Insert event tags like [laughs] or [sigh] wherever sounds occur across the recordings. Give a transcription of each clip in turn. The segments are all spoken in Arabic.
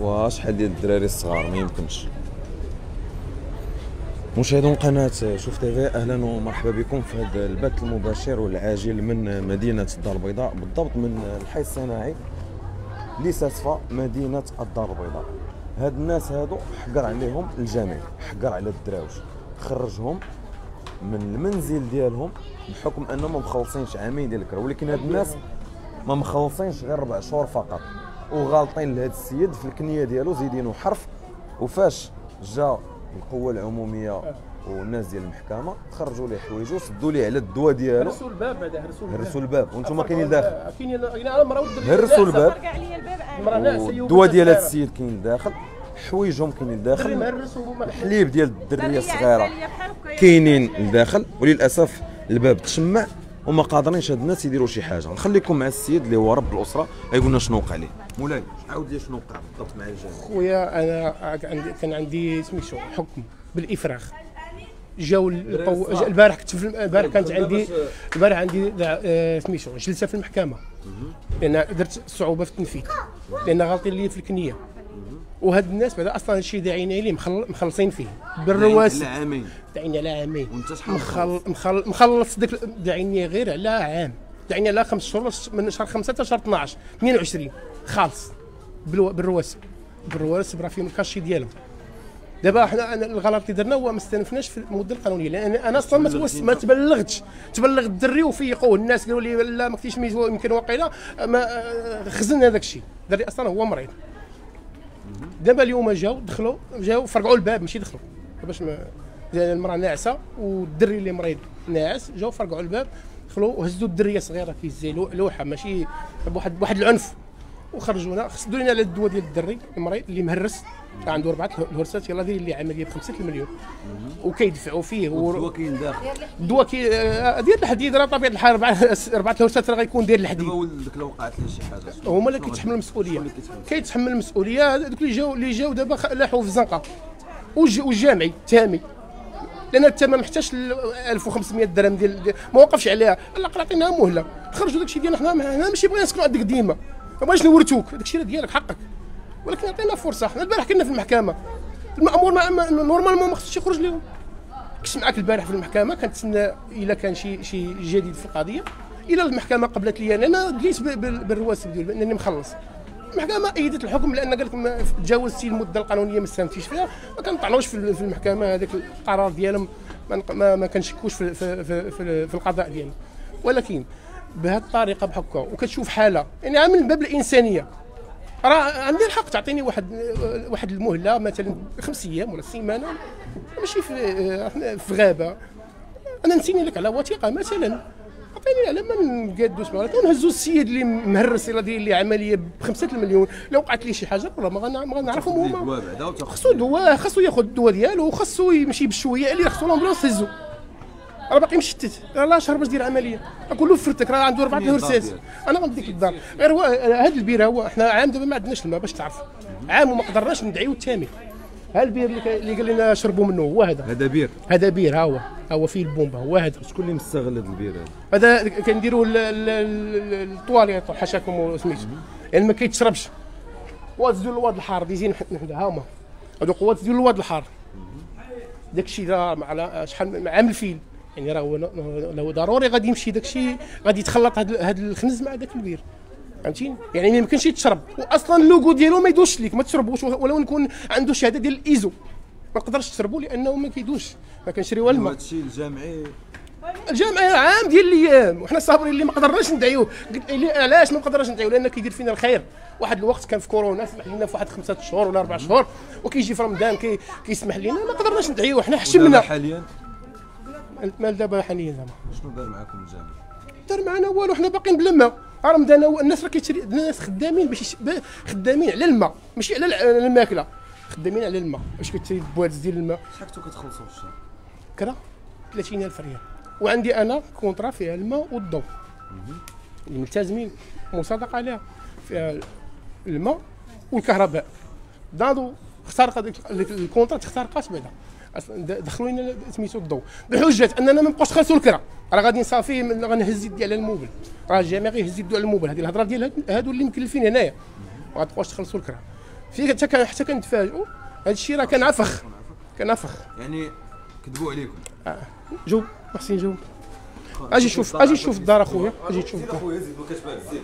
وشحال ديال الدراري الصغار ما يمكنش؟ مشاهدون قناة شوف تيفي أهلا ومرحبا بكم في هذا البث المباشر والعاجل من مدينة الدار البيضاء بالضبط من الحي الصناعي لساسفا مدينة الدار البيضاء. هاد الناس هادو حقر عليهم الجميع حقر على الدراوش. خرجهم من المنزل ديالهم بحكم أنهم ما مخلصينش عامين ديال الكرا ولكن هاد الناس ما مخلصينش غير ربع شهور فقط وغالطين لهذا السيد في الكنية ديالو زيدينو حرف وفاش جا القوة العمومية والناس ديال المحكمة خرجوا ليه حوايجو سدوا ليه على الدواء ديالو. هرسوا الباب بعدا هرسوا الباب. هرسوا الباب. وأنتم كاينين داخل. كاينين كاين أنا مرا هرسوا الباب. فرقع عليا الباب المراه والدواء ديال هذا السيد كاين داخل. حوايجهم كاينين الدري داخل مهرس وما الحليب ديال الدريه الصغيرة. الصغيره كاينين لداخل وللأسف الباب تشمع وما قادرينش هاد الناس يديروا شي حاجة. نخليكم مع السيد اللي هو رب الأسرة غيقول لنا شنو وقع ليه. مولاي عاود لي شنو وقع بالضبط مع الجامع خويا أنا عندي كان عندي سميتو حكم بالافراغ جاو القو... جا- البارح كنت في البارح كانت عندي البارح عندي آه، سميتو جلسة في المحكمة. لأن درت صعوبة في التنفيذ. لأن غالطين لي في الكنية. وهاد الناس بعدا أصلا هادشي داعيين ليه مخل... مخلصين فيه بالرواسب. لا عامين داعيني على عامين وانت شحال مخل... مخل... مخلص ديك داعيني غير على عام. داعيني على خمس شهور من شهر 5 حتى شهر 12 22 خالص. بالو... بالرواسب. بالرواسب راه فيهم الكاشي ديالهم. دابا حنا الغلط اللي درنا هو ما استنفناش في المدة القانونية لأن أنا أصلا ما توس ما تبلغتش. تبلغ الدري وفيقوه الناس قالوا لي لا ما كنتيش يمكن واقيلا ما آه، خزن هذاك الشيء. الدري أصلا هو مريض. دابا اليوم جاو دخلوا جاو فرقعوا الباب ماشي دخلوا. باش المرأة ناعسة والدري اللي مريض ناعس جاو فرقعوا الباب دخلوا وهزوا الدرية صغيره كيزي لو- لوحة ماشي بواحد بواحد العنف. وخرجونا. خسدوا لنا على الدواء ديال الدري المريض اللي مهرس عنده أربعة الهرسات يلاه داير لي عملية ب 5 المليون وكيدفعوا فيه. هو كاين داخل. الدواء كي آه، ديال الحديد راه طبيعة الحال اربعه الهرسات راه غيكون داير الحديد. دابا ولدك لو وقعت ليه شي حاجة؟ هما اللي كيتحملوا المسؤولية. كيتحمل. المسؤولية. دوك اللي جاو اللي جاو دابا لاحوا في الزنقه والج- والجامعي تامي. لأن التمام ما محتاجش ال 1500 درهم ديال ديال- ما وقفش عليها. لا عطيناها مهلة. خرجوا داكشي ديالنا حنا حنا ماشي بغينا نسكنوا عندك ديما. ما بغيناش نورثوك داكشي راه ديالك حقك. ولكن عطينا فرصة. حنا البارح كنا في المحكمة. المأمور ما ما- normalement ما خصوش يخرج لهم كنت معاك البارح في المحكمة كنتسنى إلا كان شي شي جديد في القضية. إلى المحكمة قبلت لي أنا جيت بالرواسب ديال انني مخلص. المحكمة أيدت الحكم لأن قالت ما تجاوزتي المدة القانونية ما استلمتيش فيها ما كنطعنوش في المحكمة. هذاك القرار ديالهم ما ما, كنشكوش في, في, في, في, في القضاء ديالنا ولكن بهذه الطريقة بحكا وكتشوف حالة. يعني من باب الإنسانية. راه عندي الحق تعطيني واحد واحد المهلة مثلا خمس أيام ولا سيمانة. ماشي في في غابة. أنا نسيني لك على وثيقة مثلا. عطيني على ما نقادو سمعنا ونهزو السيد اللي مهرس راه داير لي عملية بخمسة المليون. لو وقعت لي شي حاجة راه ما غن- ما غنعرفهم هما. خصو دواء خصو ياخذ الدواء ديالو وخصو يمشي بشوية. اللي خصو لومبلونس هزو راه باقي مشتت. راه لا شهر باش دير عملية. نقول له فرتك راه عنده الدار هرسات؟ أنا غنديك الدار. غير هو هذا البير هو إحنا عام دابا ما عندناش الماء باش تعرف. عام وما قدرناش ندعيو التامي ها البير اللي, قال لنا شربوا منه هو هذا. هذا بير. هذا بير ها هو. ها هو فيه البومبا هو هذا. شكون اللي مستغل هذا البير هذا؟ هذا ال- الطواليط حاشاكم سميتو يعني ما كيتشربش. قوات ديال الواد الحار ديزين حدا ها هما. هادو قوات ديال الواد الحار. داك الشيء راه على شحال عام الفيل. يعني راه لو ضروري غادي يمشي داك الشيء غادي يتخلط هاد هاد الخنز مع داك البير. فهمتيني؟ يعني ما يمكنش يتشرب. واصلا اللوغو ديالو ما يدوش ليك ما تشربوش ولو نكون عنده شهادة ديال الإيزو. ما تقدرش تشربوا لأنه ما كيدوش ما كنشريوها الماء هذا الشيء الجامعي الجامعة عام ديال الأيام. وحنا صابرين اللي ما قدرناش ندعيوه. قلت لي علاش ما قدرناش ندعيوه؟ لأن كيدير فينا الخير. واحد الوقت كان في كورونا سمح لنا في واحد خمسة شهور ولا أربع شهور وكيجي في رمضان كي كيسمح لنا ما قدرناش ندعيوه. حنا حشمنا. حاليا؟ مال دابا حاليا زعما. شنو دار معكم الجامع دار معنا والو حنا باقيين بلا ماء رمضان الناس راه كيشري الناس خدامين باش خدامين على الماء. ماشي على الماكلة. خدامين على الماء. باش كتشري بوات ديال الماء؟ شحال كنتو كتخلصوا في الشهر؟ كرا؟ 30000 ريال. وعندي أنا contrat فيها الماء والضوء اللي ملتزمين مصادقة عليها. فيها الماء والكهرباء. ناضوا اخترق ال contrat تخترقات بعدا. دخلوا لنا سميتو الضوء بحجه أننا ما نبقاوش نخلصوا الكرا راه غادي نصافي من- غنهز يدي على ال meuble راه الجميع غيهز يدو على الموبل هذه الهضرة ديال هاد- هادو اللي مكلفين هنايا. ما غاتبقاوش تخلصوا الكرا في حتى كان حتى كنتفاجئوا هذا الشيء راه كان عفخ كان عفخ يعني كذبوا عليكم. جاوب. محسن جاوب. أجي شوف أجي شوف الدار أخويا. أجي تشوف الدار. أخويا زيد ما كتبان زيد.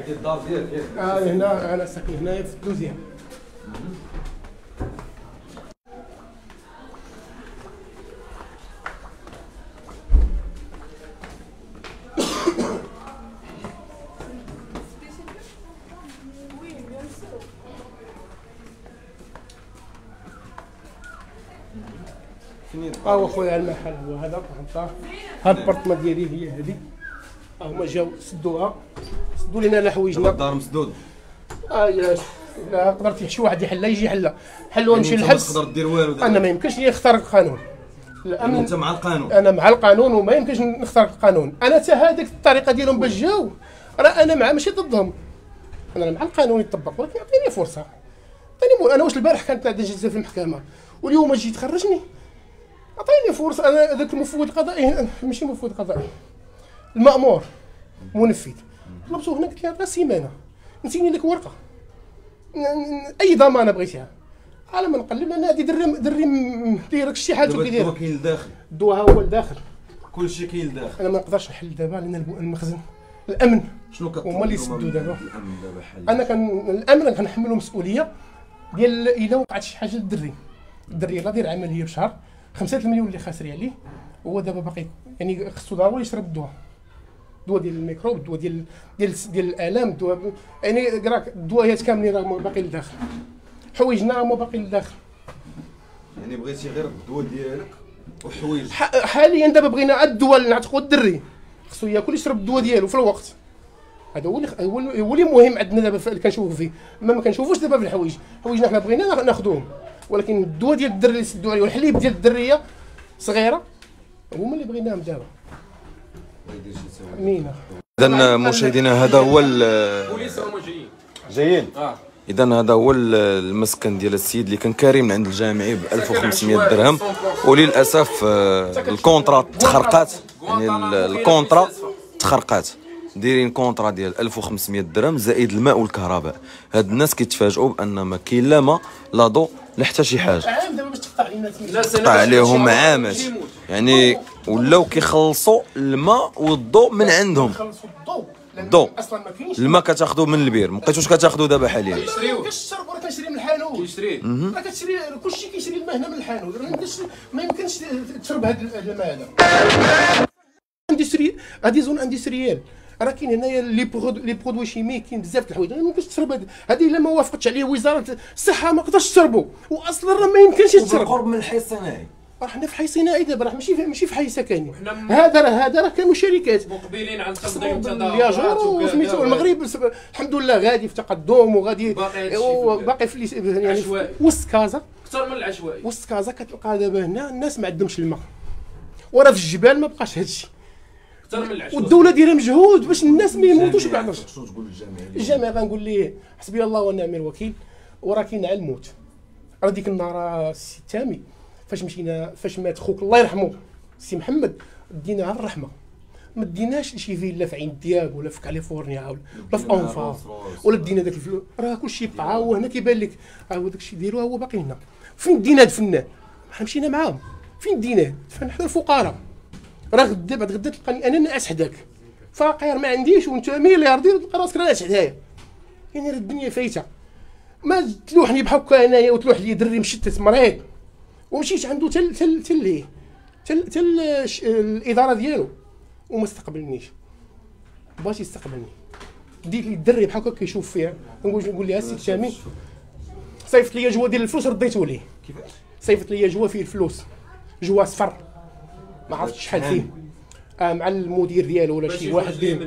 هذه الدار ديالك ياك آه هنا أنا ساكن هنايا في الدوزيام ها هو خويا المحل هو هذا فهمت هاد البارتما ديالي هي هذه ها هما جاو سدوها. سدوا لنا على حوايجنا الدار مسدود. آه يا لا قدرت شي واحد يحلها يجي يحلها حلوها نمشي أنت ما للحبس تقدر دير والو. أنا ما يمكنش لي نخترق القانون. يعني الامن أنت مع القانون. أنا مع القانون وما يمكنش نخترق القانون. أنا حتى هذيك الطريقة ديالهم باش جاو. راه أنا مع ماشي ضدهم. أنا مع القانون يطبق ولكن اعطيني فرصة. اعطيني مو- أنا واش البارح كانت عندي جلسة في المحكمة. واليوم جيت تخرجني. أعطيني فرصة. أنا ذاك المفوض القضائي ماشي مفوض قضائي. المأمور. منفذ. طلبته هنا قلت له راه سيمانه نسيني لك ورقة. أي ضمانة بغيتيها؟ على ما نقلب لأن هذه دري دري دايرك شي حاجة كيدير الدواء كاين لداخل. الدواء ها هو لداخل. كل شيء كاين لداخل. أنا ما نقدرش نحل دابا لأن المخزن الأمن. شنو كطلب؟ هما اللي يسدوا من دابا. أنا كان الأمن كنحملو مسؤولية ديال إلا وقعت شي حاجة للدري. الدري يلاه داير عملية بشهر خمسة المليون اللي خاسر عليه. هو دابا باقي يعني خصو ضروري يشرب الدواء. الدواء ديال الميكروب الدواء ديال ديال ديال الألام الدواء يعني راك الدوايات كاملين راه باقي لداخل. حوايجنا هما باقي لداخل. يعني بغيتي غير الدواء ديالك وحوايج. حاليا دابا بغينا الدواء اللي نعتقوا الدري. خصو ياكل يشرب الدواء ديالو في الوقت. هذا هو اللي هو اللي- مهم عندنا دابا اللي كنشوفوا فيه. ما ما كنشوفوش دابا في الحوايج. حوايجنا حنا بغينا ناخ- ناخذوهم ولكن الدواء ديال الدري اللي سدوا عليه والحليب ديال الدرية صغيرة هما اللي بغيناهم دابا. اذا مشاهدينا هذا هو جايين اذا هذا هو ال- المسكن ديال السيد اللي كان كاري من عند الجامعي ب 1500 درهم. وللأسف آه، ال contrat تخرقات. يعني ال- ال contrat تخرقات. دايرين contrat ديال 1500 درهم زائد الماء والكهرباء. هاد الناس كيتفاجئوا بأن ما كاين لا ما لا ضو لا حتى شي حاجة. عام دابا باش تقطع عليهم عامات. يعني ولاو كيخلصوا الماء والضوء من عندهم. خلصوا الضوء. أصلا ما كاينش الماء كتاخذوه من البير. ما بقيتوش كتاخذوه دابا حاليا. كيشريوه. كتشرب راه كنشري من الحانوت. كيشريه راه كتشري كلشي كيشري الماء هنا من الحانوت. ما يمكنش ما يمكنش تشرب هذا الماء هذا. industrie هذه zone industrielle. راه كاين هنايا les les produits chimiques كاين بزاف د الحوايج. ما يمكنش تشرب هذه إلا ما وافقتش عليه وزارة الصحة ما قدرش تشربوا واصلا راه ما يمكنش تشرب. من الحي الصناعي. راه حنا في حي صناعي دابا راه ماشي في ماشي في حي سكني. هذا راه هذا راه كانوا شركات. مقبلين على تنظيم الياجور وسميتو المغرب الحمد لله غادي في تقدم وغادي باقي في- يعني عشوائي. وسط كازا أكثر من العشوائي. وسط كازا كتلقى دابا هنا الناس ما عندهمش الماء. وراه في الجبال ما بقاش هادشي أكثر من العشوائي. والدولة دايرة مجهود باش الناس ما يموتوش بعد شنو تقول غنقول ليه حسبي الله ونعم الوكيل وراه كاين على الموت. راه ديك النهار السي تامي فاش مشينا فاش مات خوك الله يرحمه السي محمد دينا على الرحمة. ما ديناش لشي فيلا في عين دياب ولا في كاليفورنيا ولا ولا في دينا أونفا. ولا دينا داك الفلوس راه كلشي بقى هو هنا كيبان لك. هو داك الشيء ديالو ها هو باقي هنا. فين دينا هاد الفنان؟ حنا مشينا معاهم. فين ديناه فين حنا الفقراء راه غدا بعد غدا تلقاني أنا ناعس حداك. فقير ما عنديش وانت ملياردير تلقى راسك ناعس حدايا. يعني راه الدنيا فايتة. ما تلوحني بحكا أنايا وتلوح لي دري مشتت مريض. ومشيت عنده تل تل تل إيه؟ تل تل الإدارة ديالو وما استقبلنيش. باش يستقبلني. ديت لي الدري بحال هكا كيشوف فيها. نقول نقول لها السي سامي صيفط لي جوا ديال الفلوس رديته ليه. كيفاش؟ صيفط لي جوا فيه الفلوس. جوا صفر. ما عرفتش شحال فيه. آه مع المدير ديالو ولا شي واحد. ديالو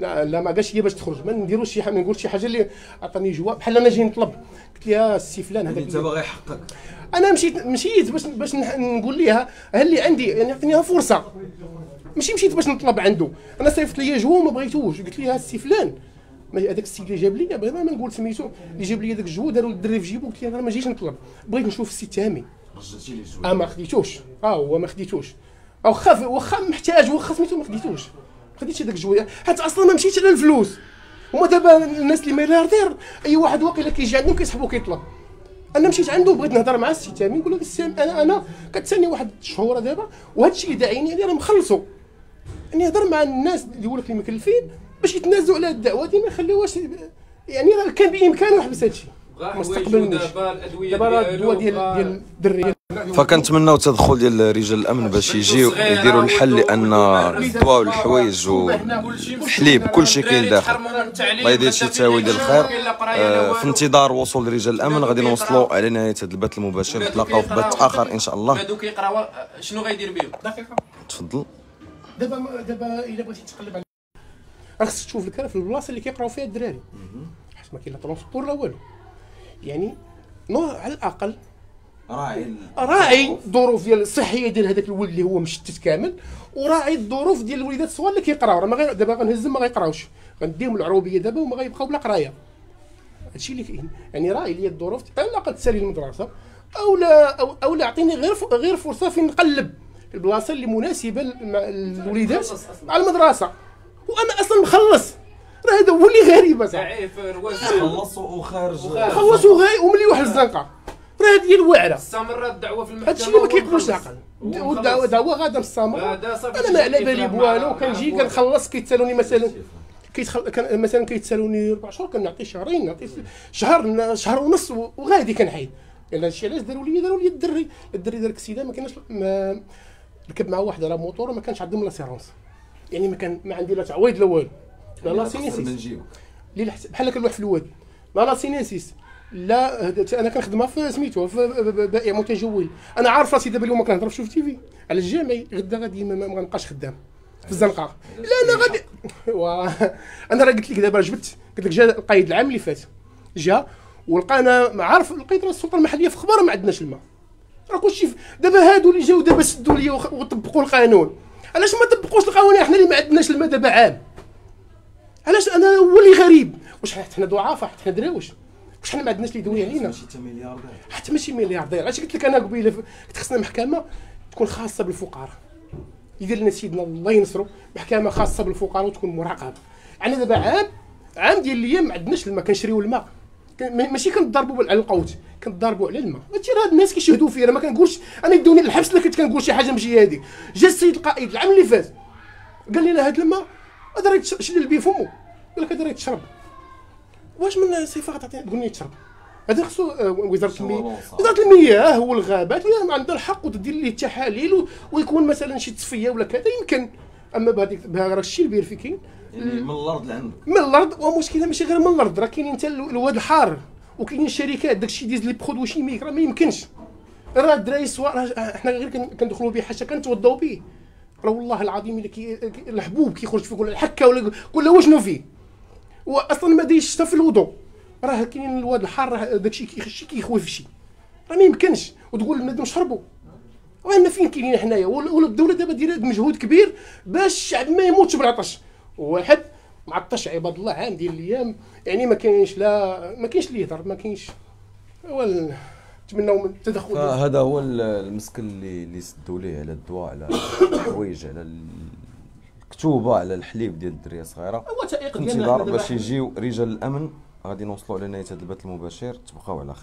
لا لا ما قالش لي باش تخرج. ما نديروش شي حاجة ما نقولش شي حاجة اللي عطاني جواب. بحال أنا جاي نطلب. قلت لها السي فلان هذاك انت باغي حقك. أنا مشيت مشيت باش باش نح- نقول لها ها اللي عندي يعني عطينيها فرصة. ماشي مشيت باش نطلب عنده. أنا صيفط ليا جو ما بغيتوش. قلت لي ها السي فلان. هذاك السي اللي جاب لي بغينا ما نقول سميتو. اللي جاب لي داك الجو داروا الدري في جيبو قلت له أنا ما جيتش نطلب. بغيت نشوف السي تامي رجعتي لي الجو آه ما خديتوش. آه هو ما خديتوش. خاف واخا محتاج واخا سميتو ما خديتوش. خديتش هذاك الجو حتى أصلا ما مشيتش على الفلوس. هما دابا الناس اللي ملياردير أي واحد واقيلا كيجي عندهم كيسحبو كيطلب. أنا مشيت عنده بغيت نهضر مع السي تامي نقول له السي أنا أنا كتسالني واحد الشهوره دابا وهذا الشيء اللي داعيني يعني أنا مخلصو أني نهضر مع الناس اللي يقول لك المكلفين باش يتنازلوا على الدعوة دي ما يخليوهاش يعني راه كان بإمكانه يحبس هذا الشيء. ما استقبلنيش. دابا الأدوية دابا راه الدواء ديال ديال الدري فكنتمناو التدخل ديال رجال الأمن باش يجيو يديروا الحل لأن الدواء والحوايج والحليب كلشي كاين داخل. الله يدير شي تاويل ديال الخير. آه، في انتظار وصول رجال الأمن غادي نوصلوا على نهاية هذا البث المباشر. نتلاقاو في بث آخر إن شاء الله. هادو كيقراو شنو غيدير بهم؟ دقيقه تفضل. دابا دابا إلا بغيتي تقلب على خصك تشوف الكلام في البلاصة اللي كيقراو فيها الدراري. حيت ما كاين لا transport لا والو. يعني non على الأقل راعي راعي الظروف ديال الصحية ديال هذاك الولد اللي هو مشتت كامل وراعي الظروف ديال الوليدات الصغار اللي كيقراو. راه ما غير دابا غنهزهم ما غيقراوش. غنديهم العروبية دابا وما غيبقاو بلا قراية. هادشي اللي كاين. يعني راعي لي الظروف على الاقل تسالي المدرسة أو لا أو, أو لا أعطيني غير ف- غير فرصة فين نقلب البلاصة اللي مناسبة للوليدات على المدرسة. وأنا أصلا مخلص. راه هذا هو اللي غريب اصاحبي خلصوا وخارج. خلصوا غاي ومليوح للزنقه راه هذه الوعرة. استمرت الدعوة في المحكمة هادشي اللي ما كيقبلوش. العقل. والدعوه دعوة غاده مستمره هذا صافي أنا ما على بالي بوالو. كنجي كنخلص كيتسالوني مثلا كيتخل... كان مثلا كيتسالوني ربع شهور كنعطي شهرين نعطي شهر شهر ونص وغادي كنحيد لأن هادشي علاش داروا لي داروا لي الدري. الدري دار الكسيده ما كانش ما ركب مع واحد على موطور وما كانش عندهم l'assurance. يعني ما كان ما عندي لا تعويض لا والو. لا لا CNSS بنجيبك اللي الحس- بحال هكا الواحد في الواد. لا لا CNSS لا أنا كنخدمها في سميتو في بائع متجول أنا عارف راسي دابا اليوم كنهضر في TV على الجامعي غدا غادي ما, غنبقاش خدام. في الزنقة. لا أنا غادي. [laughs] أنا راه قلت لك دابا جبت قلت لك جا القايد العام اللي فات. جا ولقانا عارف لقيت راه السلطة المحلية في خبر ما عندناش الماء. راه كلشي دابا هادو اللي جاو دابا سدوا ليا وطبقوا القانون. علاش ما طبقوش القانون؟ إحنا اللي ما عندناش الماء دابا عام. علاش؟ أنا هو اللي غريب. واش حنا ضعاف؟ حنا دراوش واش حنا ما عندناش اللي يدوي علينا تا ملياردير. حتى ماشي ملياردير. علاش قلت لك أنا قبيلة كنت خصنا محكمة تكون خاصة بالفقراء. يدير لنا سيدنا الله ينصرو محكمة خاصة بالفقراء وتكون مراقبة. يعني دابا عام عام ديال الأيام ما عندناش الماء كنشريو الماء. ماشي كنضربوا على القوت كنضربوا على الماء. هادشي راه الناس كيشهدوا فيا أنا ما كنقولش أنا يدوني للحبس الا كنت كنقول شي حاجة ماشي هذيك جا السيد القائد العام اللي فات قال لنا هاد الماء هذا راه شد البي فمو قال لك هذا راه يتشرب. واش من صفه غتعطيني تقول لي يتشرب هذا خصو آه، وزارة المياه. وزارة المياه والغابات اللي عندها الحق وتدير ليه التحاليل ويكون مثلا شي تصفية ولا كذا يمكن. أما بهذيك راه الشيء البير في كاين. يعني من الأرض لعندك. من الأرض ومشكلة ماشي غير من الأرض راه كاينين حتى ال- الواد الحار. وكاينين الشركات داكشي des les produits chimiques راه ما يمكنش. راه الدراري راه حنا غير كن- كندخلوا به حتى كنتوضاو به. راه والله العظيم الحبوب كيخرج فيه ولا الحكة ولا ولا وشنو فيه. واصلا ما دايرش حتى في الوضوء راه كاين الواد الحار راه داكشي كيخشي كيخوي في شي. راه ما يمكنش. وتقول للبنادم شربوا وأنا فين كاينين حنايا؟ ولا ولا الدولة دابا دايرة مجهود كبير باش الشعب ما يموتش بالعطش واحد معطش عباد الله عام ديال الأيام. يعني ما كاينش لا ما كاينش اللي يهضر ما كاينش. هو نتمناو من التدخل. فهذا هو ال- المسكن اللي اللي سدوا ليه على الدواء على الحوايج على الكتوبه على الحليب ديال الدرية الصغيرة. هو تائق ديالنا انتظار باش يجيو رجال الأمن. غادي نوصلوا على نهاية هذا البث المباشر. تبقاو على خير.